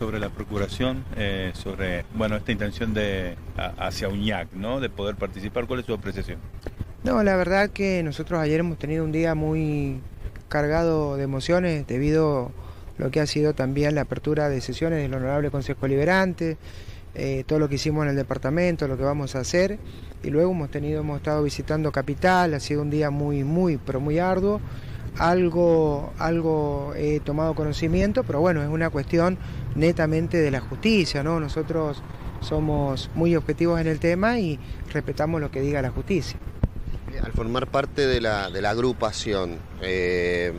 sobre la procuración, eh, sobre bueno esta intención de hacia UñAC, ¿no? de poder participar. ¿Cuál es su apreciación? No, la verdad que nosotros ayer hemos tenido un día muy cargado de emociones debido a lo que ha sido también la apertura de sesiones del Honorable Consejo Liberante, eh, todo lo que hicimos en el departamento, lo que vamos a hacer. Y luego hemos tenido, hemos estado visitando Capital, ha sido un día muy, muy, pero muy arduo. Algo, algo he tomado conocimiento, pero bueno, es una cuestión netamente de la justicia, ¿no? Nosotros somos muy objetivos en el tema y respetamos lo que diga la justicia. Al formar parte de la, agrupación, eh,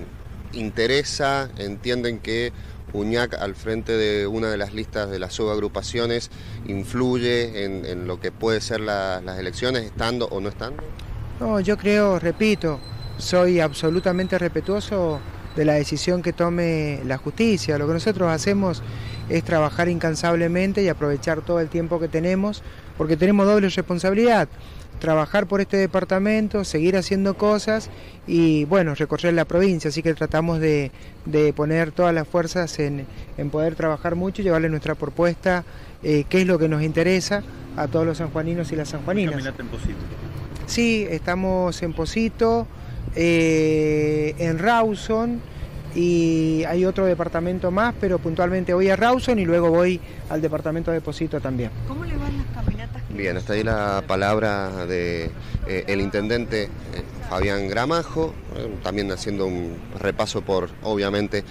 interesa, entienden que Uñac al frente de una de las listas de las subagrupaciones influye en, lo que puede ser las elecciones, estando o no estando? No, yo creo, repito, soy absolutamente respetuoso de la decisión que tome la justicia. Lo que nosotros hacemos es trabajar incansablemente y aprovechar todo el tiempo que tenemos, porque tenemos doble responsabilidad trabajar por este departamento, seguir haciendo cosas y bueno, recorrer la provincia, así que tratamos de, poner todas las fuerzas en, poder trabajar mucho y llevarle nuestra propuesta, eh, qué es lo que nos interesa a todos los sanjuaninos y las sanjuaninas. ¿Caminata en? Sí, estamos en Posito, eh, en Rawson y hay otro departamento más, pero puntualmente voy a Rawson y luego voy al departamento de Posito también. ¿Cómo le van las caminatas? Bien, está ahí la palabra de eh, el intendente eh, Fabián Gramajo, eh, también haciendo un repaso por, obviamente,